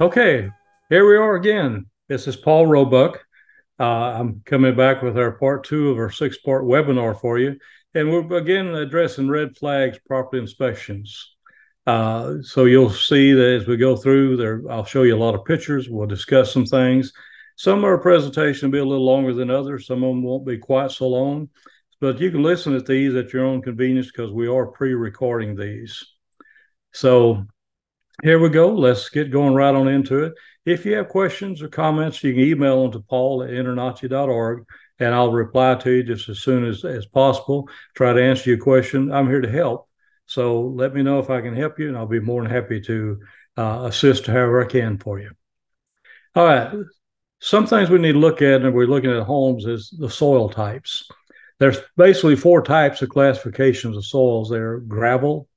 Okay, here we are again. This is Paul Roebuck. Uh, I'm coming back with our part two of our six part webinar for you. And we're again addressing red flags property inspections. Uh, so you'll see that as we go through there, I'll show you a lot of pictures. We'll discuss some things. Some of our presentation will be a little longer than others. Some of them won't be quite so long, but you can listen to these at your own convenience because we are pre-recording these. So here we go. Let's get going right on into it. If you have questions or comments, you can email them to paul at internachi.org and I'll reply to you just as soon as, as possible. Try to answer your question. I'm here to help. So let me know if I can help you, and I'll be more than happy to uh, assist however I can for you. All right. Some things we need to look at, and we're looking at homes, is the soil types. There's basically four types of classifications of soils. There gravel,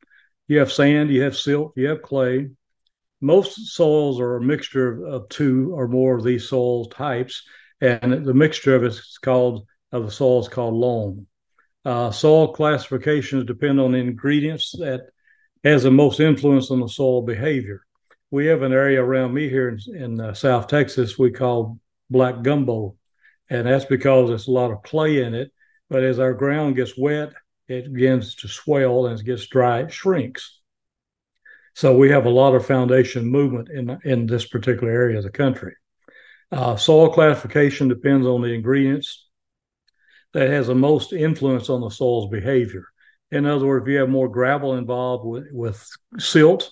you have sand, you have silt, you have clay. Most soils are a mixture of two or more of these soil types, and the mixture of it is called of the soil is called loam. Uh, soil classifications depend on the ingredients that has the most influence on the soil behavior. We have an area around me here in, in uh, South Texas we call black gumbo, and that's because there's a lot of clay in it. But as our ground gets wet it begins to swell and it gets dry, it shrinks. So we have a lot of foundation movement in, in this particular area of the country. Uh, soil classification depends on the ingredients that has the most influence on the soil's behavior. In other words, if you have more gravel involved with, with silt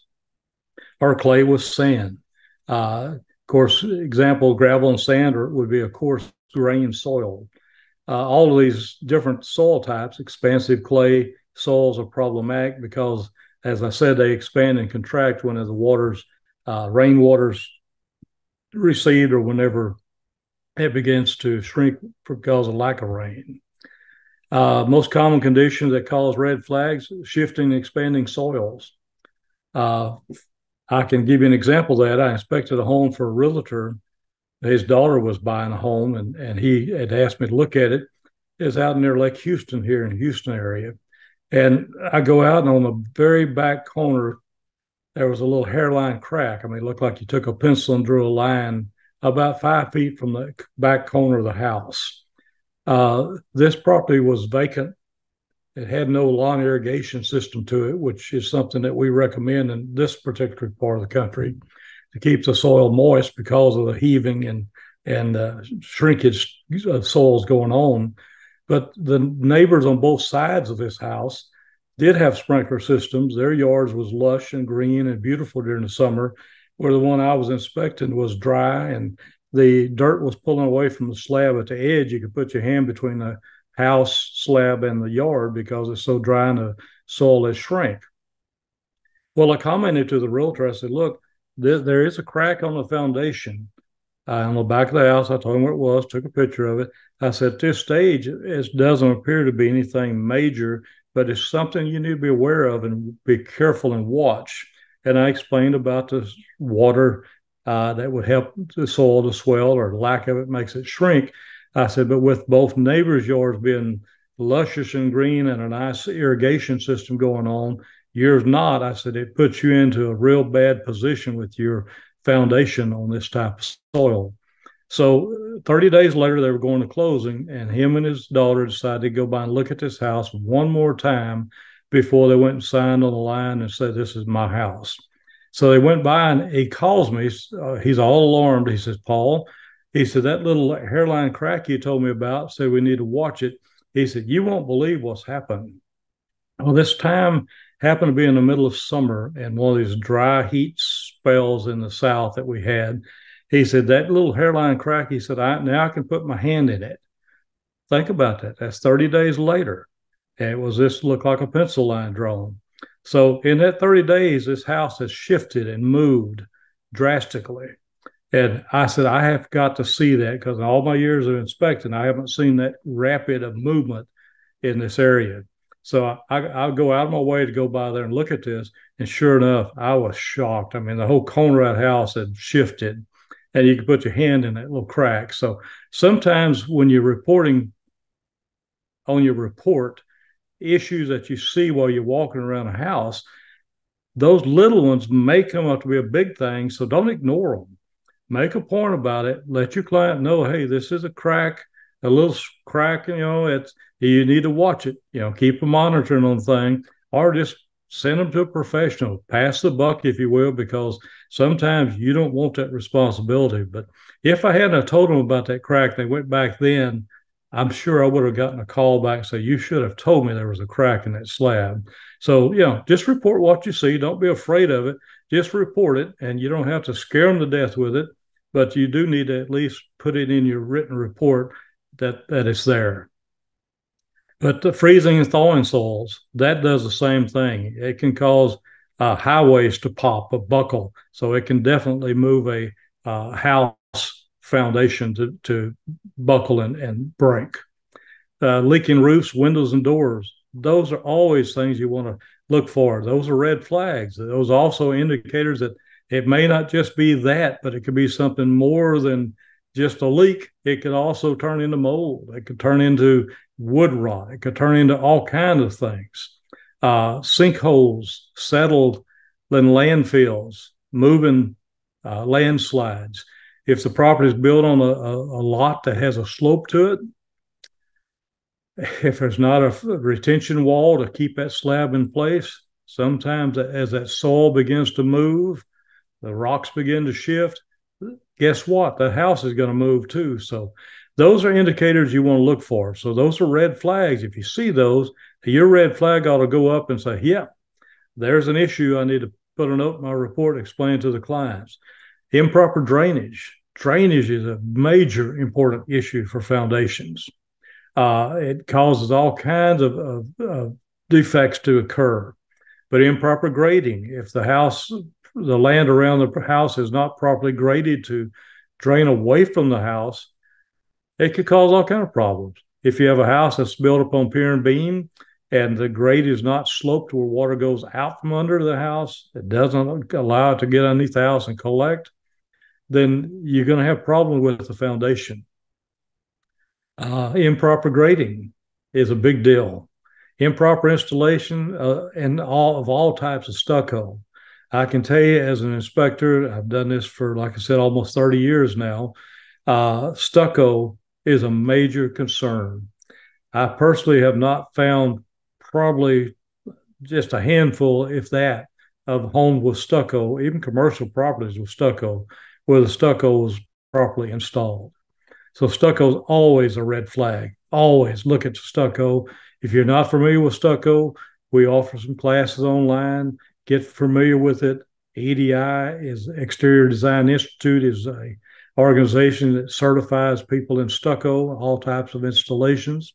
or clay with sand. Uh, of course, example, gravel and sand would be a coarse grain soil uh, all of these different soil types, expansive clay soils are problematic because, as I said, they expand and contract when the waters, uh, rainwaters recede or whenever it begins to shrink because of lack of rain. Uh, most common conditions that cause red flags, shifting and expanding soils. Uh, I can give you an example of that. I inspected a home for a realtor his daughter was buying a home and, and he had asked me to look at it. It's out near Lake Houston here in Houston area. And I go out and on the very back corner, there was a little hairline crack. I mean, it looked like you took a pencil and drew a line about five feet from the back corner of the house. Uh, this property was vacant. It had no lawn irrigation system to it, which is something that we recommend in this particular part of the country to keep the soil moist because of the heaving and and uh, shrinkage of soils going on. But the neighbors on both sides of this house did have sprinkler systems. Their yards was lush and green and beautiful during the summer, where the one I was inspecting was dry and the dirt was pulling away from the slab at the edge. You could put your hand between the house slab and the yard because it's so dry and the soil has shrank. Well, I commented to the realtor. I said, "Look, there, is a crack on the foundation uh, on the back of the house. I told him where it was, took a picture of it. I said, at this stage, it doesn't appear to be anything major, but it's something you need to be aware of and be careful and watch. And I explained about the water uh, that would help the soil to swell or lack of it makes it shrink. I said, but with both neighbors' yards being luscious and green and a nice irrigation system going on, Yours not. I said it puts you into a real bad position with your foundation on this type of soil. So 30 days later, they were going to closing, and him and his daughter decided to go by and look at this house one more time before they went and signed on the line and said, This is my house. So they went by and he calls me. Uh, he's all alarmed. He says, Paul, he said, that little hairline crack you told me about, said we need to watch it. He said, You won't believe what's happened. Well, this time happened to be in the middle of summer and one of these dry heat spells in the south that we had. He said, That little hairline crack, he said, I now I can put my hand in it. Think about that. That's 30 days later. And it was this looked like a pencil line drawn. So in that 30 days, this house has shifted and moved drastically. And I said, I have got to see that because all my years of inspecting, I haven't seen that rapid of movement in this area. So I, I'll go out of my way to go by there and look at this. And sure enough, I was shocked. I mean, the whole corner of that house had shifted and you could put your hand in that little crack. So sometimes when you're reporting on your report issues that you see while you're walking around a house, those little ones may come up to be a big thing. So don't ignore them. Make a point about it. Let your client know, hey, this is a crack, a little crack. You know, it's you need to watch it. You know, keep a monitoring on the thing, or just send them to a professional. Pass the buck, if you will, because sometimes you don't want that responsibility. But if I hadn't told them about that crack, they went back then. I'm sure I would have gotten a call back say you should have told me there was a crack in that slab. So you know, just report what you see. Don't be afraid of it. Just report it, and you don't have to scare them to death with it. But you do need to at least put it in your written report that that it's there. But the freezing and thawing soils that does the same thing. It can cause uh, highways to pop, a buckle, so it can definitely move a uh, house foundation to, to buckle and, and break. Uh, leaking roofs, windows, and doors. Those are always things you want to look for. Those are red flags. Those also indicators that it may not just be that, but it could be something more than just a leak. It could also turn into mold. It could turn into wood rot. It could turn into all kinds of things. Uh, sinkholes, settled in landfills, moving uh, landslides if the property is built on a, a, a, lot that has a slope to it, if there's not a retention wall to keep that slab in place, sometimes as that soil begins to move, the rocks begin to shift. Guess what? The house is going to move too. So those are indicators you want to look for. So those are red flags. If you see those, your red flag ought to go up and say, yeah, there's an issue. I need to put a note in my report, explain to the clients. Improper drainage. Drainage is a major important issue for foundations. Uh, it causes all kinds of, of, of, defects to occur. But improper grading, if the house, the land around the house is not properly graded to drain away from the house, it could cause all kind of problems. If you have a house that's built upon pier and beam, and the grade is not sloped where water goes out from under the house, it doesn't allow it to get underneath the house and collect then you're going to have problems with the foundation. Uh, improper grading is a big deal. Improper installation uh, and all of all types of stucco. I can tell you as an inspector, I've done this for, like I said, almost 30 years now. Uh, stucco is a major concern. I personally have not found probably just a handful, if that, of homes with stucco, even commercial properties with stucco where the stucco was properly installed. So stucco is always a red flag. Always look at stucco. If you're not familiar with stucco, we offer some classes online. Get familiar with it. EDI is Exterior Design Institute is a organization that certifies people in stucco, all types of installations,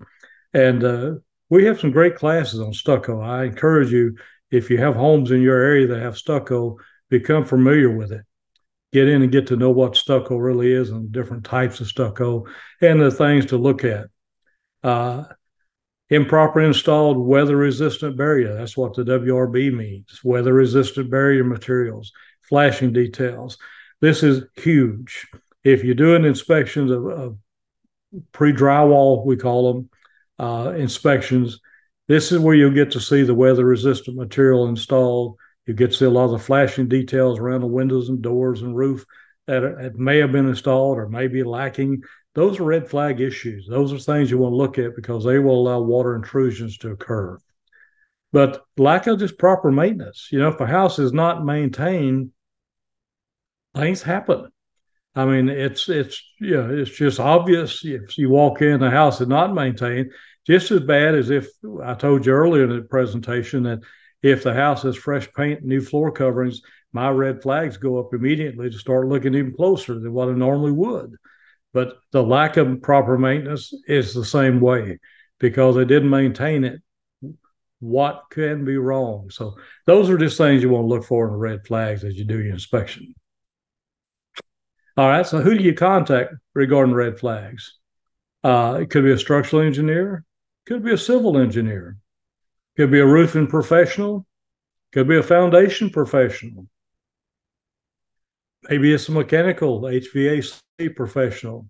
and uh, we have some great classes on stucco. I encourage you if you have homes in your area that have stucco, become familiar with it get in and get to know what stucco really is and different types of stucco and the things to look at. Uh, improper installed weather resistant barrier. That's what the WRB means weather resistant barrier materials, flashing details. This is huge. If you're doing inspections of, of pre drywall, we call them uh, inspections, this is where you'll get to see the weather resistant material installed you get to see a lot of the flashing details around the windows and doors and roof that, are, that may have been installed or may be lacking. Those are red flag issues. Those are things you want to look at because they will allow water intrusions to occur. But lack of just proper maintenance. You know, if a house is not maintained, things happen. I mean, it's it's you know, it's just obvious if you walk in the house is not maintained, just as bad as if I told you earlier in the presentation that if the house has fresh paint, new floor coverings, my red flags go up immediately to start looking even closer than what I normally would. But the lack of proper maintenance is the same way because they didn't maintain it. What can be wrong? So those are just things you want to look for in the red flags as you do your inspection. All right. So who do you contact regarding red flags? Uh, it could be a structural engineer, could be a civil engineer, could be a roofing professional, could be a foundation professional. Maybe it's a mechanical HVAC professional,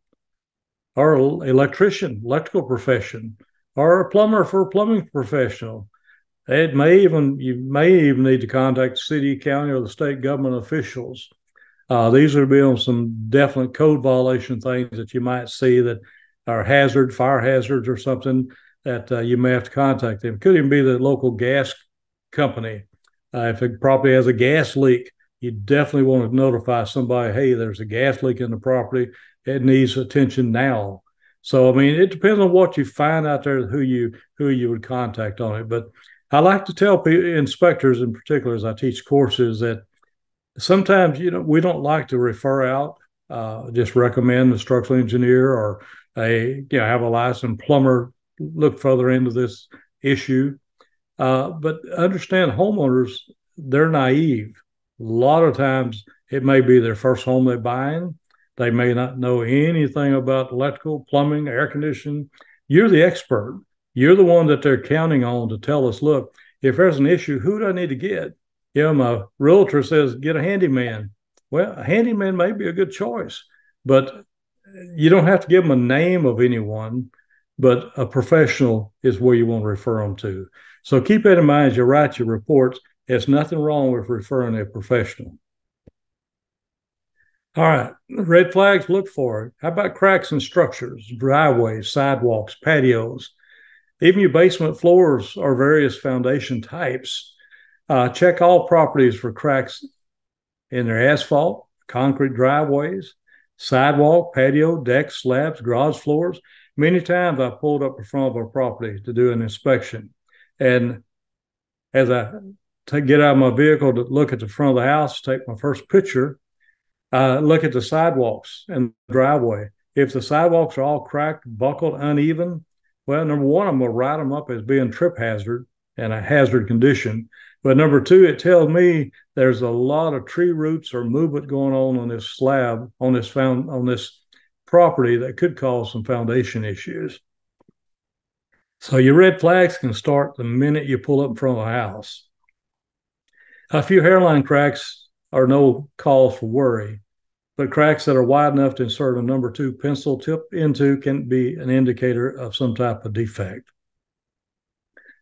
or electrician, electrical profession, or a plumber for a plumbing professional. it may even you may even need to contact city, county, or the state government officials. Uh, these would be on some definite code violation things that you might see that are hazard, fire hazards, or something that uh, you may have to contact them. Could even be the local gas company. Uh, if a property has a gas leak, you definitely want to notify somebody, hey, there's a gas leak in the property. It needs attention now. So I mean, it depends on what you find out there, who you who you would contact on it. But I like to tell inspectors in particular, as I teach courses, that sometimes you know we don't like to refer out, uh, just recommend a structural engineer or a you know have a licensed plumber look further into this issue. Uh, but understand homeowners, they're naive. A lot of times it may be their first home they're buying. They may not know anything about electrical, plumbing, air conditioning. You're the expert. You're the one that they're counting on to tell us, look, if there's an issue, who do I need to get? You know, my realtor says, get a handyman. Well, a handyman may be a good choice, but you don't have to give them a name of anyone, but a professional is where you want to refer them to. So keep that in mind as you write your reports. There's nothing wrong with referring a professional. All right, red flags, look for it. How about cracks in structures, driveways, sidewalks, patios, even your basement floors or various foundation types? Uh, check all properties for cracks in their asphalt, concrete driveways, sidewalk, patio, decks, slabs, garage floors. Many times I pulled up in front of a property to do an inspection. And as I take, get out of my vehicle to look at the front of the house, take my first picture, I look at the sidewalks and the driveway. If the sidewalks are all cracked, buckled, uneven, well, number one, I'm going to write them up as being trip hazard and a hazard condition. But number two, it tells me there's a lot of tree roots or movement going on on this slab, on this found on this property that could cause some foundation issues. So your red flags can start the minute you pull up in front of a house. A few hairline cracks are no cause for worry, but cracks that are wide enough to insert a number two pencil tip into can be an indicator of some type of defect.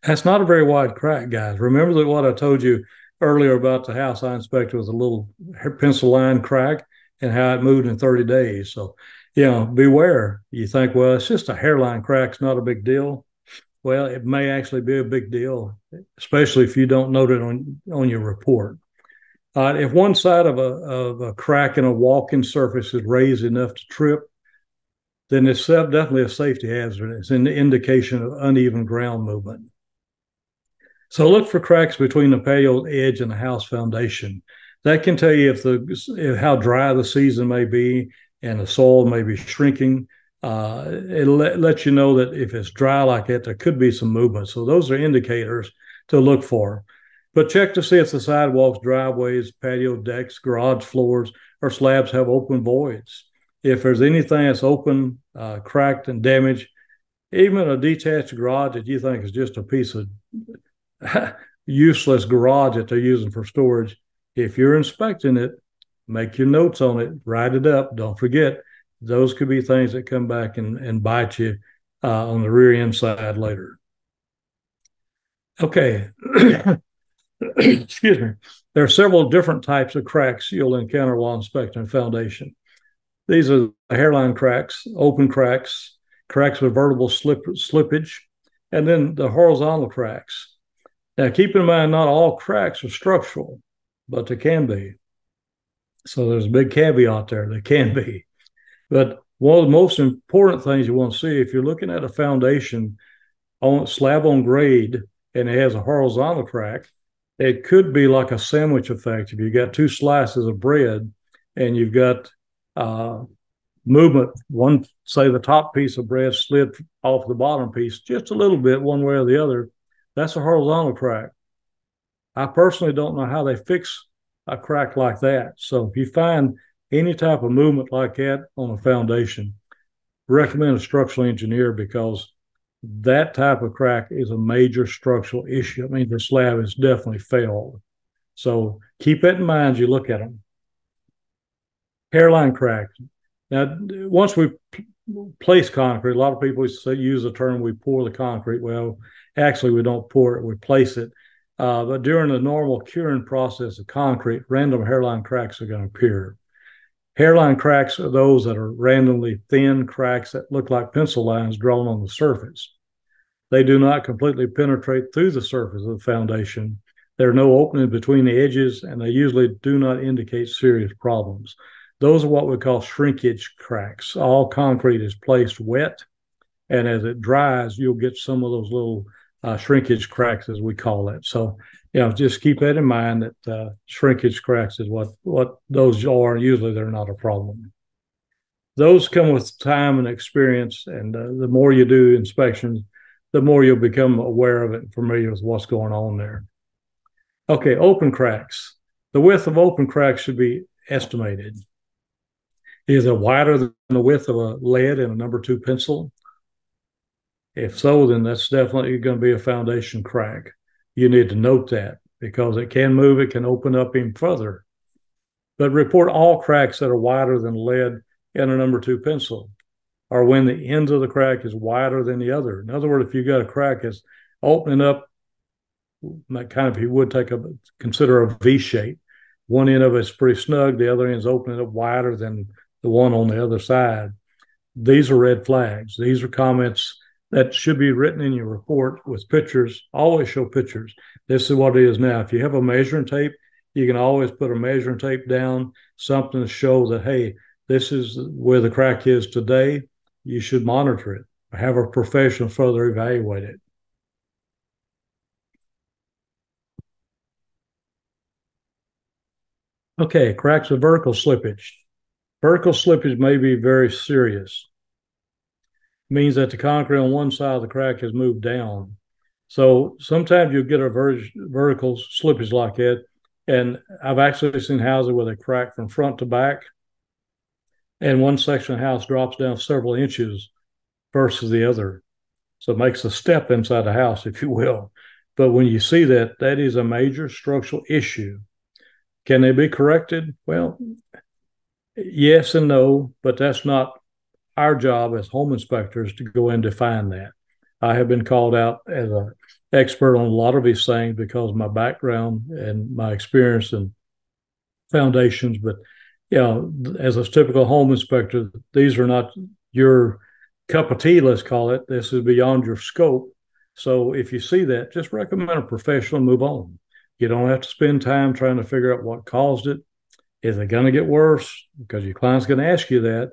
That's not a very wide crack, guys. Remember that what I told you earlier about the house I inspected with a little pencil line crack and how it moved in 30 days. So, you know, beware. You think, well, it's just a hairline crack, it's not a big deal. Well, it may actually be a big deal, especially if you don't note it on, on your report. Uh, if one side of a, of a crack in a walking surface is raised enough to trip, then it's definitely a safety hazard. It's an indication of uneven ground movement. So look for cracks between the patio edge and the house foundation. That can tell you if the if how dry the season may be and the soil may be shrinking. Uh, let, let you know that if it's dry like that, there could be some movement. So those are indicators to look for. But check to see if the sidewalks, driveways, patio decks, garage floors, or slabs have open voids. If there's anything that's open, uh, cracked, and damaged, even a detached garage that you think is just a piece of useless garage that they're using for storage, if you're inspecting it, make your notes on it, write it up. Don't forget, those could be things that come back and, and bite you uh, on the rear end side later. Okay. excuse me, there are several different types of cracks you'll encounter while inspecting foundation. These are hairline cracks, open cracks, cracks with vertical slip, slippage, and then the horizontal cracks. Now, keep in mind, not all cracks are structural, but they can be. So there's a big caveat there. They can be. But one of the most important things you want to see if you're looking at a foundation on slab on grade and it has a horizontal crack, it could be like a sandwich effect. If you've got two slices of bread and you've got uh, movement, one say the top piece of bread slid off the bottom piece just a little bit, one way or the other. That's a horizontal crack. I personally don't know how they fix a crack like that. So if you find any type of movement like that on a foundation, recommend a structural engineer because that type of crack is a major structural issue. I mean, the slab has definitely failed. So keep that in mind as you look at them. Hairline cracks. Now, once we place concrete, a lot of people use the term we pour the concrete. Well, Actually, we don't pour it, we place it. Uh, but during the normal curing process of concrete, random hairline cracks are going to appear. Hairline cracks are those that are randomly thin cracks that look like pencil lines drawn on the surface. They do not completely penetrate through the surface of the foundation. There are no openings between the edges, and they usually do not indicate serious problems. Those are what we call shrinkage cracks. All concrete is placed wet, and as it dries, you'll get some of those little uh, shrinkage cracks, as we call it. So you know, just keep that in mind that uh, shrinkage cracks is what what those are. Usually, they're not a problem. Those come with time and experience, and uh, the more you do inspections, the more you'll become aware of it and familiar with what's going on there. Okay, open cracks. The width of open cracks should be estimated. Is it wider than the width of a lead in a number two pencil? If so, then that's definitely going to be a foundation crack you need to note that because it can move, it can open up even further. But report all cracks that are wider than lead in a number two pencil, or when the end of the crack is wider than the other. In other words, if you got a crack that's opening up, that kind of you would take a consider a V shape. One end of it's pretty snug, the other end is opening up wider than the one on the other side. These are red flags. These are comments that should be written in your report with pictures. Always show pictures. This is what it is now. If you have a measuring tape, you can always put a measuring tape down, something to show that, hey, this is where the crack is today. You should monitor it. Have a professional further evaluate it. Okay, cracks with vertical slippage. Vertical slippage may be very serious means that the concrete on one side of the crack has moved down. So sometimes you'll get a ver- vertical slippage like that. And I've actually seen houses with a crack from front to back. And one section of the house drops down several inches versus the other. So it makes a step inside the house, if you will. But when you see that, that is a major structural issue. Can they be corrected? Well, yes and no, but that's not our job as home inspectors to go and define that. I have been called out as an expert on a lot of these things because of my background and my experience in foundations. But you know, as a typical home inspector, these are not your cup of tea, let's call it. This is beyond your scope. So if you see that, just recommend a professional and move on. You don't have to spend time trying to figure out what caused it. Is it going to get worse? Because your client's going to ask you that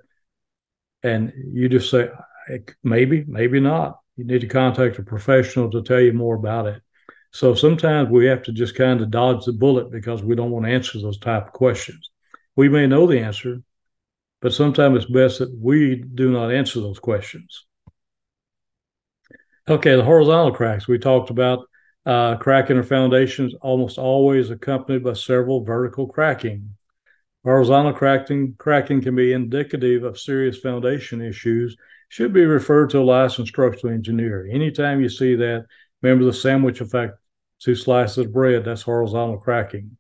and you just say maybe maybe not. You need to contact a professional to tell you more about it. So sometimes we have to just kind of dodge the bullet because we don't want to answer those type of questions. We may know the answer but sometimes it's best that we do not answer those questions. Okay the horizontal cracks. We talked about uh, cracking or foundations almost always accompanied by several vertical cracking Horizontal cracking, cracking can be indicative of serious foundation issues, should be referred to a licensed structural engineer. Anytime you see that, remember the sandwich effect, two slices of bread, that's horizontal cracking.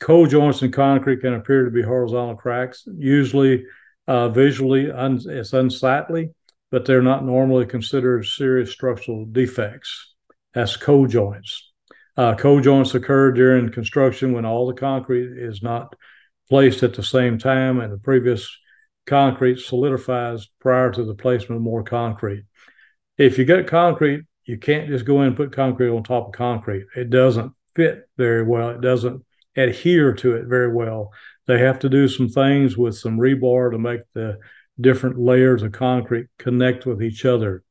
Cold joints in concrete can appear to be horizontal cracks. Usually, uh, visually, un- it's unsightly, but they're not normally considered serious structural defects. That's cold joints. Uh, cold joints occur during construction when all the concrete is not placed at the same time and the previous concrete solidifies prior to the placement of more concrete. If you get concrete, you can't just go in and put concrete on top of concrete. It doesn't fit very well. It doesn't adhere to it very well. They have to do some things with some rebar to make the different layers of concrete connect with each other.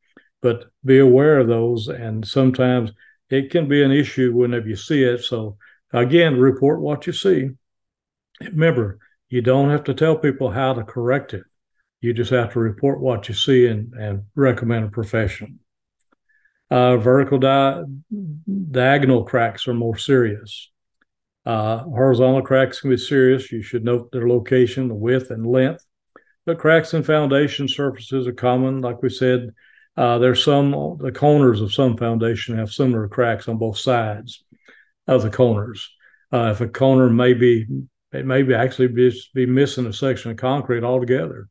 But be aware of those, and sometimes it can be an issue whenever you see it. So, again, report what you see. Remember, you don't have to tell people how to correct it. You just have to report what you see and, and recommend a professional. Uh, vertical di- diagonal cracks are more serious. Uh, horizontal cracks can be serious. You should note their location, the width, and length. But cracks in foundation surfaces are common. Like we said, uh, there's some, the corners of some foundation have similar cracks on both sides of the corners. Uh, if a corner may be it may be actually be, be missing a section of concrete altogether.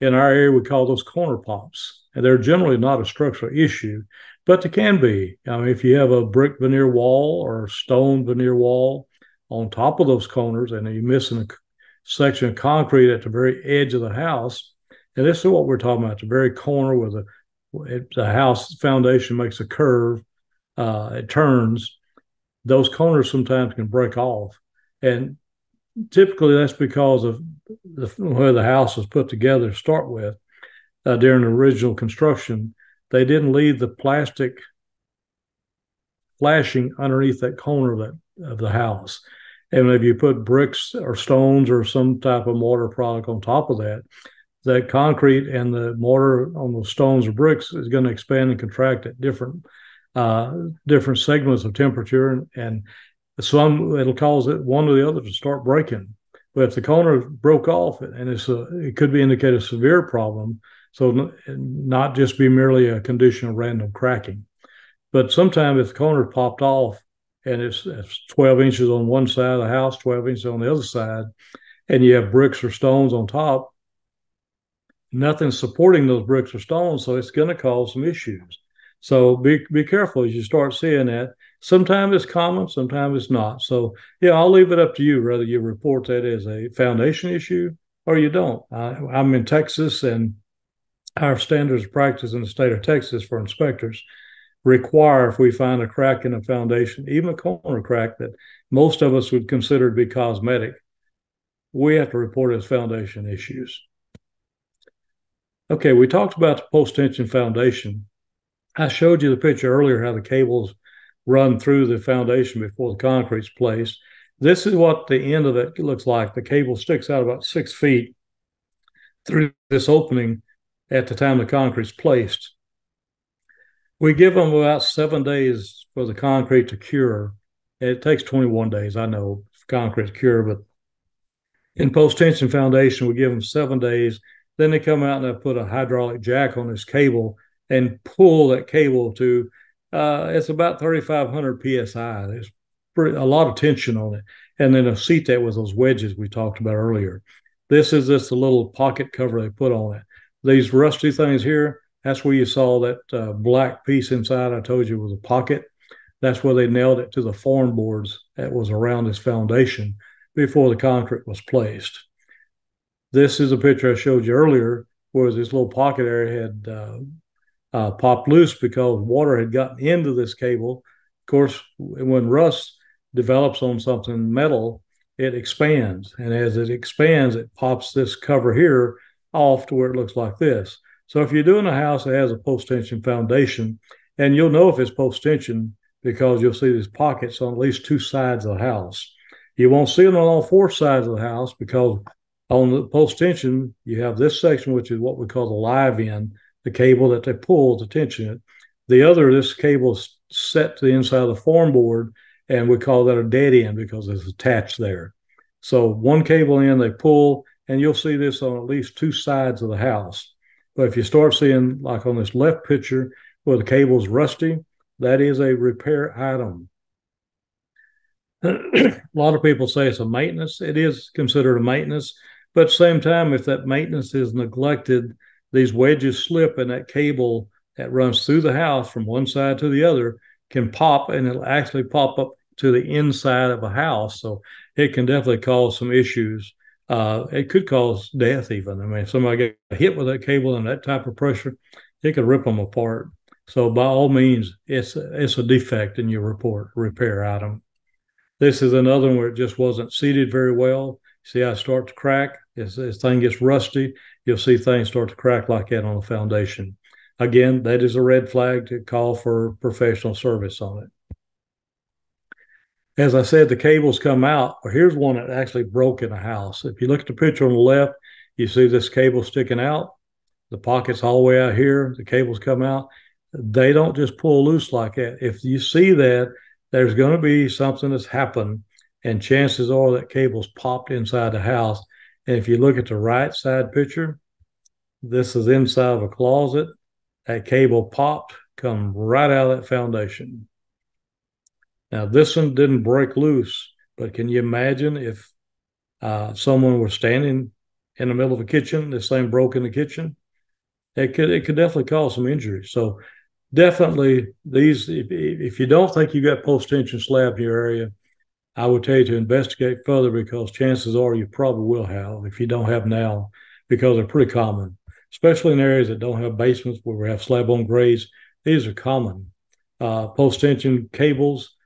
In our area, we call those corner pops, and they're generally not a structural issue, but they can be. I mean, if you have a brick veneer wall or stone veneer wall on top of those corners and you're missing a section of concrete at the very edge of the house, and this is what we're talking about, the very corner where the, the house foundation makes a curve, uh, it turns, those corners sometimes can break off. And typically that's because of the, where the house was put together to start with uh, during the original construction. They didn't leave the plastic flashing underneath that corner of, that, of the house. And if you put bricks or stones or some type of mortar product on top of that, that concrete and the mortar on the stones or bricks is going to expand and contract at different uh, different segments of temperature, and, and some it'll cause it one or the other to start breaking. But if the corner broke off, and it's a, it could be indicate a severe problem. So not just be merely a condition of random cracking, but sometimes if the corner popped off and it's, it's 12 inches on one side of the house, 12 inches on the other side, and you have bricks or stones on top, nothing's supporting those bricks or stones, so it's going to cause some issues. So be be careful as you start seeing that. Sometimes it's common, sometimes it's not. So yeah, I'll leave it up to you whether you report that as a foundation issue or you don't. I, I'm in Texas, and our standards of practice in the state of Texas for inspectors require if we find a crack in a foundation, even a corner crack that most of us would consider to be cosmetic, we have to report as foundation issues. Okay, we talked about the post tension foundation. I showed you the picture earlier how the cables run through the foundation before the concrete's placed. This is what the end of it looks like. The cable sticks out about six feet through this opening at the time the concrete's placed. We give them about seven days for the concrete to cure. It takes 21 days, I know, for concrete to cure, but in post tension foundation, we give them seven days. Then they come out and they put a hydraulic jack on this cable and pull that cable to uh, it's about 3,500 psi. There's pretty, a lot of tension on it, and then a seat that with those wedges we talked about earlier. This is just a little pocket cover they put on it. These rusty things here, that's where you saw that uh, black piece inside. I told you was a pocket. That's where they nailed it to the form boards that was around this foundation before the concrete was placed. This is a picture I showed you earlier, where this little pocket area had uh, uh, popped loose because water had gotten into this cable. Of course, when rust develops on something metal, it expands. And as it expands, it pops this cover here off to where it looks like this. So if you're doing a house that has a post tension foundation, and you'll know if it's post tension because you'll see these pockets on at least two sides of the house. You won't see them on all four sides of the house because on the post tension, you have this section, which is what we call the live end, the cable that they pull to tension it. The other, this cable is set to the inside of the form board, and we call that a dead end because it's attached there. So one cable in, they pull, and you'll see this on at least two sides of the house. But if you start seeing, like on this left picture, where the cable's rusty, that is a repair item. a lot of people say it's a maintenance. It is considered a maintenance, but same time, if that maintenance is neglected, these wedges slip and that cable that runs through the house from one side to the other can pop and it'll actually pop up to the inside of a house. So it can definitely cause some issues. Uh, it could cause death even. I mean, if somebody get hit with that cable and that type of pressure, it could rip them apart. So by all means, it's it's a defect in your report repair item. This is another one where it just wasn't seated very well. See how it starts to crack? This thing gets rusty, you'll see things start to crack like that on the foundation. Again, that is a red flag to call for professional service on it. As I said, the cables come out. Here's one that actually broke in a house. If you look at the picture on the left, you see this cable sticking out. The pocket's all the way out here. The cables come out. They don't just pull loose like that. If you see that, there's going to be something that's happened, and chances are that cable's popped inside the house and if you look at the right side picture, this is inside of a closet. That cable popped, come right out of that foundation. Now, this one didn't break loose, but can you imagine if uh, someone was standing in the middle of a kitchen, this thing broke in the kitchen? It could it could definitely cause some injury. So definitely these. If, if you don't think you've got post tension slab in your area, I would tell you to investigate further because chances are you probably will have if you don't have now, because they're pretty common, especially in areas that don't have basements where we have slab on grades. These are common. Uh, post tension cables.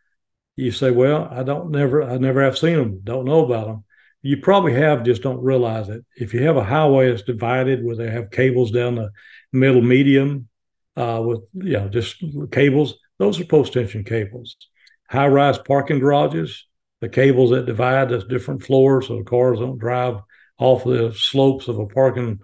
You say, well, I don't never, I never have seen them, don't know about them. You probably have, just don't realize it. If you have a highway that's divided where they have cables down the middle medium uh, with, you know, just cables, those are post tension cables. High rise parking garages, the cables that divide those different floors so the cars don't drive off the slopes of a parking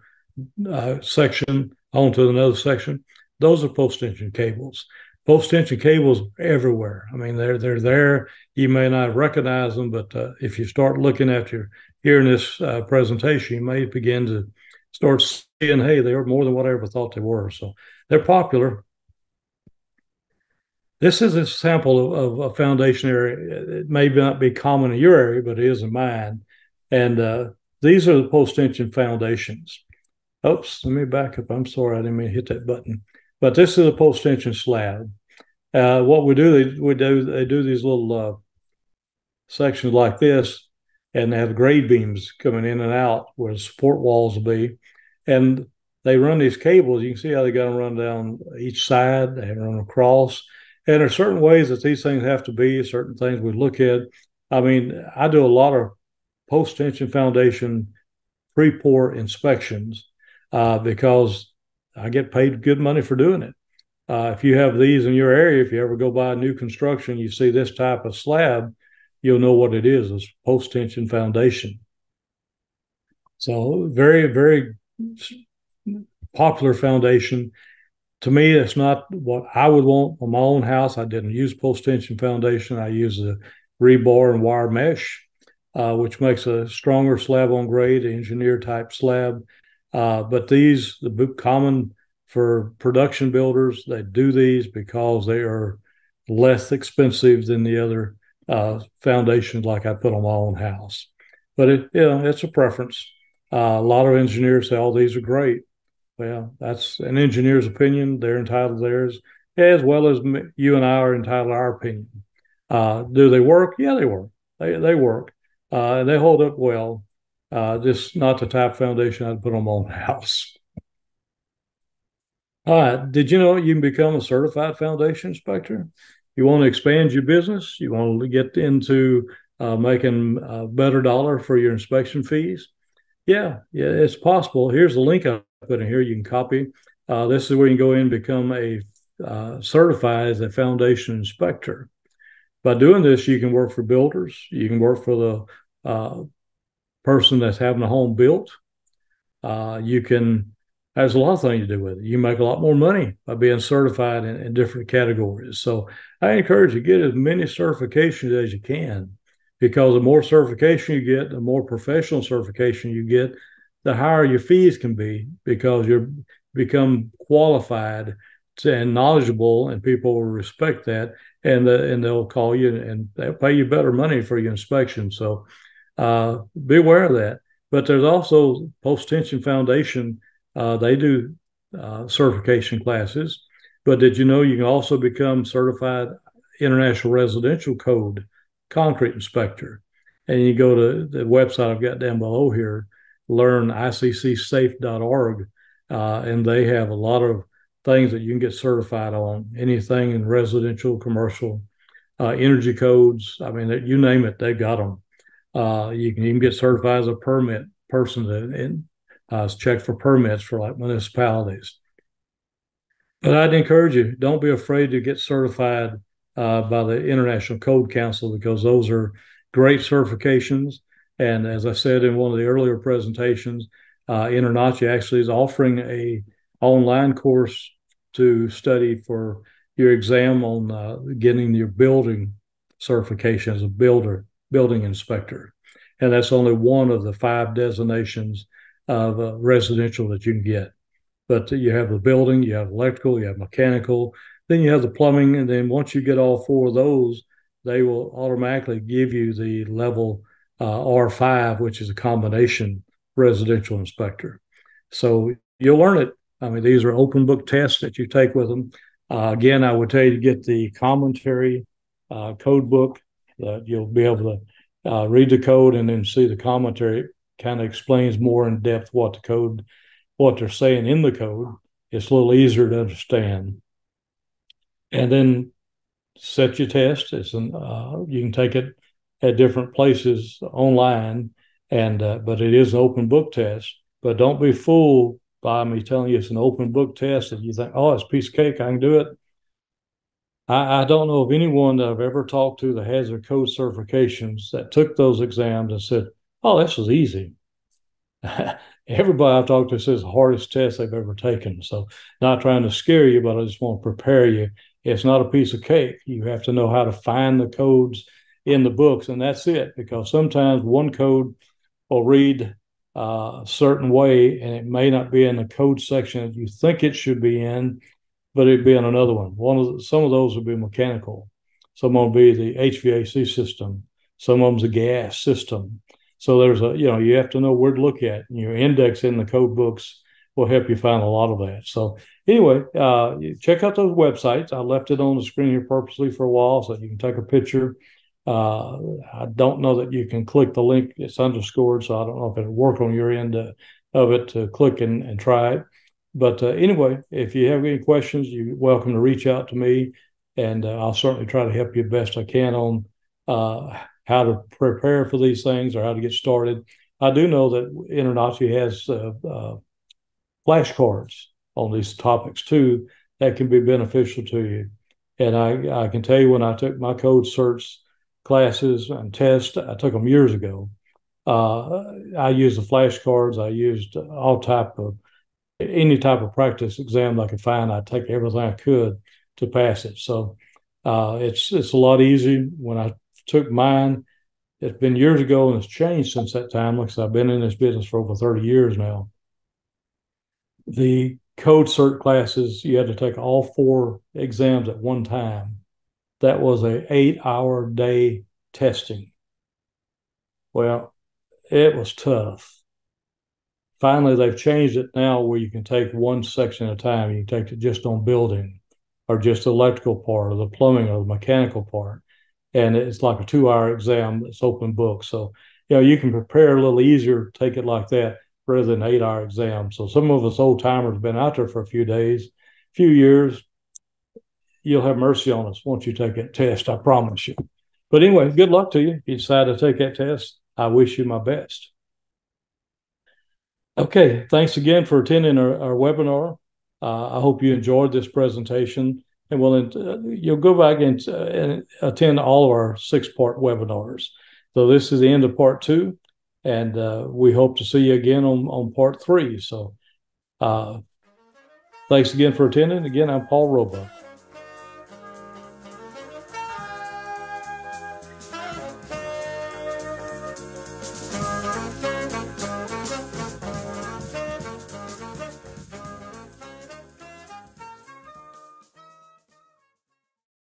uh, section onto another section. Those are post tension cables. Post tension cables everywhere. I mean, they're they're there. You may not recognize them, but uh, if you start looking your hearing this uh, presentation, you may begin to start seeing, hey, they are more than what I ever thought they were. So they're popular. This is a sample of, of a foundation area. It may not be common in your area, but it is in mine. And uh, these are the post tension foundations. Oops, let me back up. I'm sorry, I didn't mean to hit that button. But this is a post tension slab. Uh, what we do, they, we do, they do these little uh, sections like this, and they have grade beams coming in and out where the support walls will be. And they run these cables. You can see how they got them run down each side. They run across. And there are certain ways that these things have to be, certain things we look at. I mean, I do a lot of post tension foundation pre pour inspections uh, because I get paid good money for doing it. Uh, if you have these in your area, if you ever go by new construction, you see this type of slab, you'll know what it is. It's post tension foundation. So very, very popular foundation to me, it's not what I would want on my own house. I didn't use post tension foundation. I use the rebar and wire mesh, uh, which makes a stronger slab on grade, engineer type slab. Uh, but these, the common for production builders, they do these because they are less expensive than the other uh, foundations like I put on my own house. But it, you know, it's a preference. Uh, a lot of engineers say, "Oh, these are great." Well, that's an engineer's opinion. They're entitled theirs, as well as you and I are entitled our opinion. Uh, do they work? Yeah, they work. They they work. Uh, they hold up well. Uh, just not the type foundation I'd put on my own house. All right. Did you know you can become a certified foundation inspector? You want to expand your business? You want to get into uh, making a better dollar for your inspection fees? Yeah, yeah, it's possible. Here's the link I put in here. You can copy. Uh, this is where you can go in and become a uh, certified as a foundation inspector. By doing this, you can work for builders. You can work for the uh, person that's having a home built. Uh, you can. There's a lot of things to do with it. You make a lot more money by being certified in, in different categories. So I encourage you get as many certifications as you can, because the more certification you get, the more professional certification you get, the higher your fees can be because you become qualified and knowledgeable, and people will respect that, and the, and they'll call you and they'll pay you better money for your inspection. So uh, be aware of that. But there's also Post Tension Foundation. Uh, they do uh, certification classes. But did you know you can also become certified International Residential Code concrete inspector? And you go to the website I've got down below here, learn iccsafe.org, uh, and they have a lot of things that you can get certified on. Anything in residential, commercial, uh, energy codes. I mean, you name it, they've got them. Uh, you can even get certified as a permit person to uh, check for permits for like municipalities. But I'd encourage you, don't be afraid to get certified uh, by the International Code Council because those are great certifications. And as I said in one of the earlier presentations, uh, InterNACHI actually is offering a online course to study for your exam on uh, getting your building certification as a builder, building inspector. And that's only one of the five designations of uh, residential that you can get. But you have the building, you have electrical, you have mechanical, then you have the plumbing. And then once you get all four of those, they will automatically give you the level uh, R5, which is a combination residential inspector. So you'll learn it. I mean, these are open book tests that you take with them. Uh, again, I would tell you to get the commentary uh, code book that you'll be able to uh, read the code and then see the commentary. Kind of explains more in depth what the code, what they're saying in the code. It's a little easier to understand. And then set your test. It's an, uh, you can take it at different places online, and uh, but it is an open book test. But don't be fooled by me telling you it's an open book test and you think, oh, it's piece of cake, I can do it. I, I don't know of anyone that I've ever talked to that has their code certifications that took those exams and said, oh, this was easy. Everybody I've talked to says the hardest test they've ever taken. So, not trying to scare you, but I just want to prepare you. It's not a piece of cake. You have to know how to find the codes in the books, and that's it. Because sometimes one code will read uh, a certain way, and it may not be in the code section that you think it should be in, but it'd be in another one. One of the, some of those would be mechanical. Some will be the HVAC system. Some of them's a gas system. So there's a you know you have to know where to look at. And your index in the code books will help you find a lot of that. So anyway, uh, check out those websites. I left it on the screen here purposely for a while so you can take a picture uh, I don't know that you can click the link. It's underscored, so I don't know if it'll work on your end uh, of it to click and, and try it. But uh, anyway, if you have any questions, you're welcome to reach out to me, and uh, I'll certainly try to help you best I can on uh, how to prepare for these things or how to get started. I do know that InterNACHI has uh, flashcards on these topics too that can be beneficial to you. And I, I can tell you when I took my code certs classes and tests. I took them years ago. Uh, I used the flashcards. I used all type of any type of practice exam I could find. I take everything I could to pass it. So uh, it's it's a lot easier. When I took mine, it's been years ago and it's changed since that time. because I've been in this business for over thirty years now. The code cert classes, you had to take all four exams at one time that was a eight hour day testing. Well, it was tough. Finally, they've changed it now where you can take one section at a time. You can take it just on building or just the electrical part or the plumbing or the mechanical part. And it's like a two hour exam. It's open book. So, you know, you can prepare a little easier, take it like that rather than eight hour exam. So some of us old timers have been out there for a few days, few years, you'll have mercy on us once you take that test. I promise you. But anyway, good luck to you. If you decide to take that test, I wish you my best. Okay, thanks again for attending our, our webinar. Uh, I hope you enjoyed this presentation, and we'll uh, you'll go back and, uh, and, attend all of our six-part webinars. So this is the end of part two, and uh, we hope to see you again on, on part three. So uh, thanks again for attending. Again, I'm Paul Roebuck.